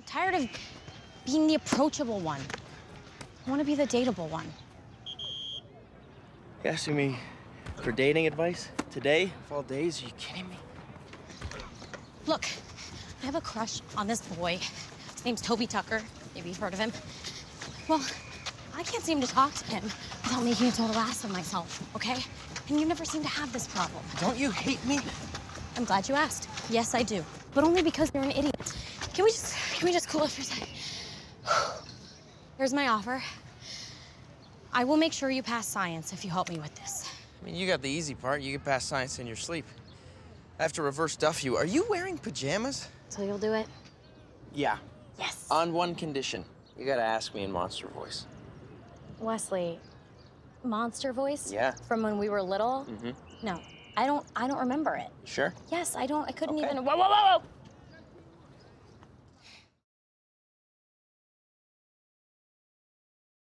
I'm tired of being the approachable one. I want to be the dateable one. You asking me for dating advice today, of all days? Are you kidding me? Look, I have a crush on this boy. His name's Toby Tucker. Maybe you've heard of him. Well, I can't seem to talk to him without making a total ass of myself, okay? And you never seem to have this problem. Don't you hate me? I'm glad you asked. Yes, I do. But only because you're an idiot. Can we just can we just cool off for a second? Here's my offer. I will make sure you pass science if you help me with this. I mean, you got the easy part. You can pass science in your sleep. I have to reverse duff you. Are you wearing pajamas? So you'll do it? Yeah. Yes. On one condition. You gotta ask me in monster voice. Wesley, monster voice? Yeah. From when we were little? Mm-hmm. No. I don't I don't remember it. Sure? Yes, I don't I couldn't Okay. even Whoa, whoa, whoa, whoa!